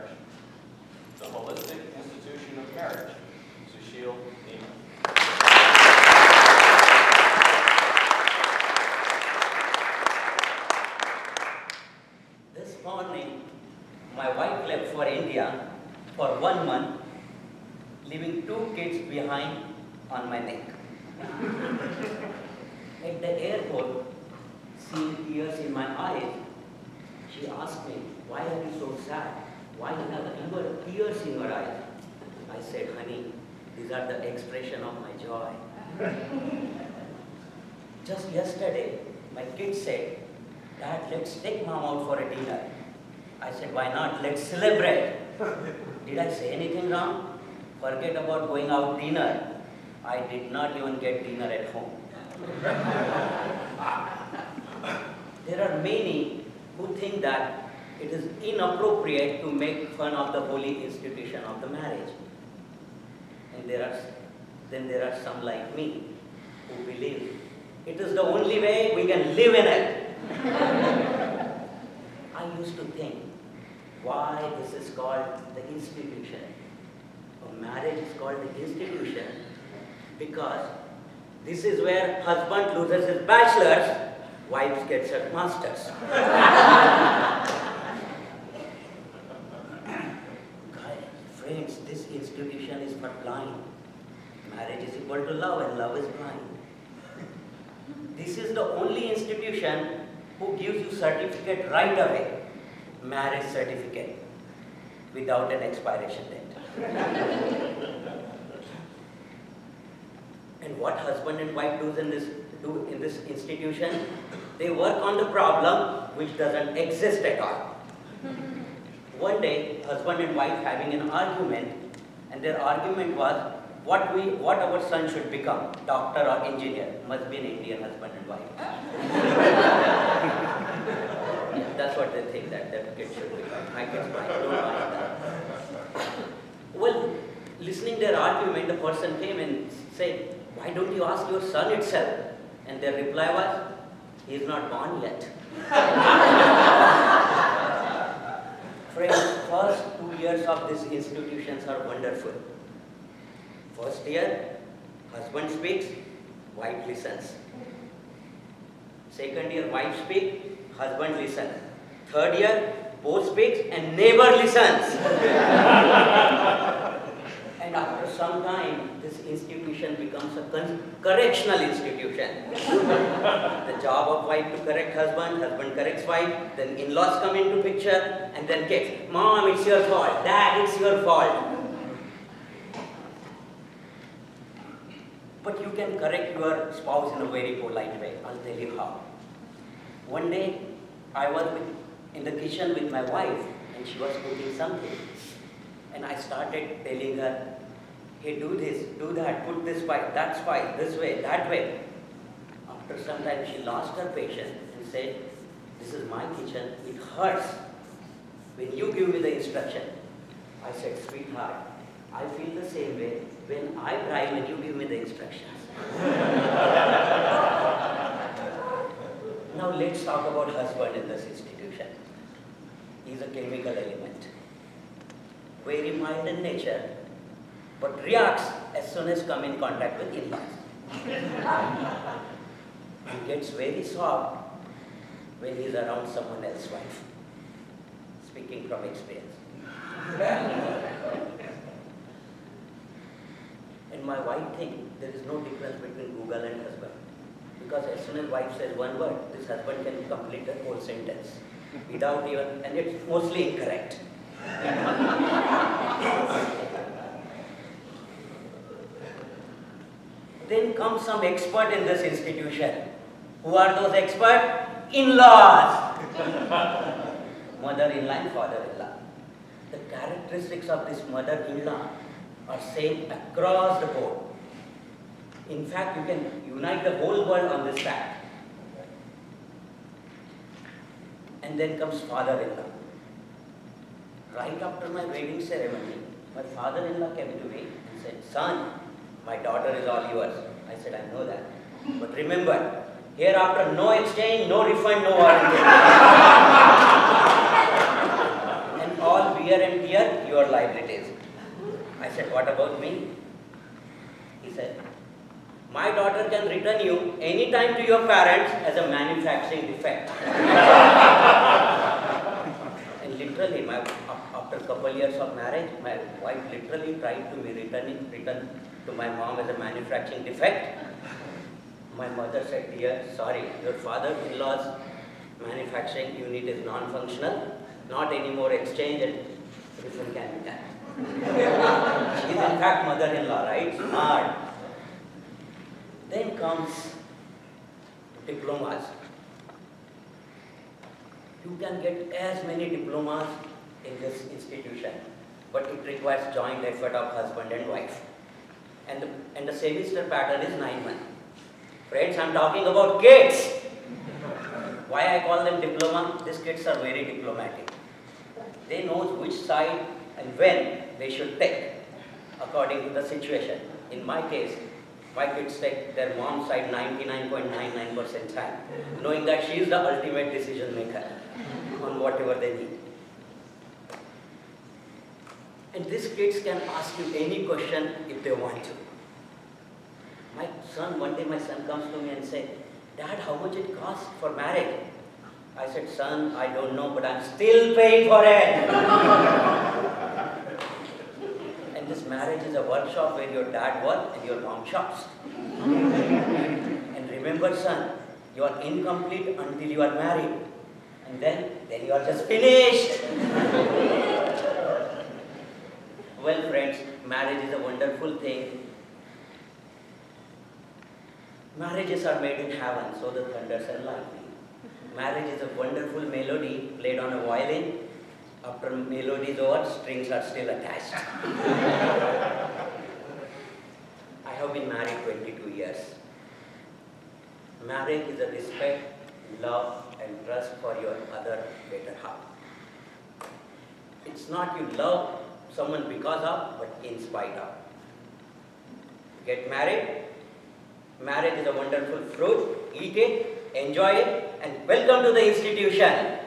marriage. The Holistic Institution of Marriage, Sushil Nema. This morning, my wife left for India for one month, leaving two kids behind on my neck. At the airport, seeing tears in my eyes, she asked me, why are you so sad? Why you have tears in your eyes? I said, honey, these are the expression of my joy. Just yesterday, my kid said, Dad, let's take mom out for a dinner. I said, why not? Let's celebrate. Did I say anything wrong? Forget about going out dinner. I did not even get dinner at home. there are many who think that it is inappropriate to make fun of the holy institution of the marriage. And there are, then there are some like me who believe it is the only way we can live in it. I used to think why this is called the institution. A marriage is called the institution because this is where husband loses his bachelor's, wife gets her master's. Guys, friends, this institution is for blind. Marriage is equal to love and love is blind. This is the only institution who gives you certificate right away, marriage certificate, without an expiration date. and what husband and wife do in this, do in this institution? They work on the problem which doesn't exist at all. One day, husband and wife having an argument, and their argument was what we, what our son should become, doctor or engineer. Must be an Indian husband and wife. That's what they think that their kid should become. I can buy, don't mind that. Well, listening their argument, the person came and said, why don't you ask your son itself? And their reply was, he is not born yet. Friends, first two years of these institutions are wonderful. First year, husband speaks, wife listens. Second year, wife speaks, husband listens. Third year, both speaks and neighbor listens. and after some time, this institution becomes a correctional institution. the job of wife to correct husband, husband corrects wife, then in-laws come into picture, and then kids. Mom, it's your fault. Dad, it's your fault. But you can correct your spouse in a very polite way. I'll tell you how. One day, I was with, in the kitchen with my wife, and she was cooking something. And I started telling her, hey, do this, do that, put this pipe, that's pipe, this way, that way. After some time, she lost her patience and said, this is my kitchen, it hurts when you give me the instruction. I said, sweetheart, I feel the same way when I drive and you give me the instructions. now let's talk about husband in this institution. He's a chemical element. Very mild in nature, but reacts as soon as come in contact with in-laws. he gets very soft when he's around someone else's wife. Speaking from experience. and my wife thinks there is no difference between Google and husband. Because as soon as wife says one word, this husband can complete a whole sentence without even, and it's mostly incorrect. Then comes some expert in this institution. Who are those experts? In-laws. Mother-in-law and father-in-law. The characteristics of this mother-in-law are same across the board. In fact, you can unite the whole world on this fact. And then comes father-in-law. Right after my wedding ceremony, my father-in-law came to me and said, son, my daughter is all yours. I said, I know that. But remember, hereafter no exchange, no refund, no warranty. and all beer and tear liabilities. I said, what about me? He said, my daughter can return you anytime to your parents as a manufacturing defect. literally, my, after a couple years of marriage, my wife literally tried to be returning, return to my mom as a manufacturing defect. My mother said, dear, sorry, your father-in-law's manufacturing unit is non-functional, not anymore exchange and refund can be done. She's in fact mother-in-law, right? Smart. Then comes diplomas. You can get as many diplomas in this institution, but it requires joint effort of husband and wife. And the, and the semester pattern is nine months. Friends, I'm talking about kids. Why I call them diploma? These kids are very diplomatic. They know which side and when they should take according to the situation. In my case, my kids take their mom's side 99.99% time, knowing that she is the ultimate decision maker on whatever they need. And these kids can ask you any question if they want to. My son, one day my son comes to me and says, Dad, how much it costs for marriage? I said, son, I don't know, but I'm still paying for it. this marriage is a workshop where your dad works and your mom shops. and remember, son, you are incomplete until you are married. And then, then you are just finished. well, friends, marriage is a wonderful thing. Marriages are made in heaven, so the thunders and lightning. Marriage is a wonderful melody played on a violin. After melody is over, strings are still attached. I have been married 22 years. Marriage is a respect, love, and trust for your other better half. It's not you love someone because of, but in spite of. Get married. Marriage is a wonderful fruit. Eat it, enjoy it, and welcome to the institution.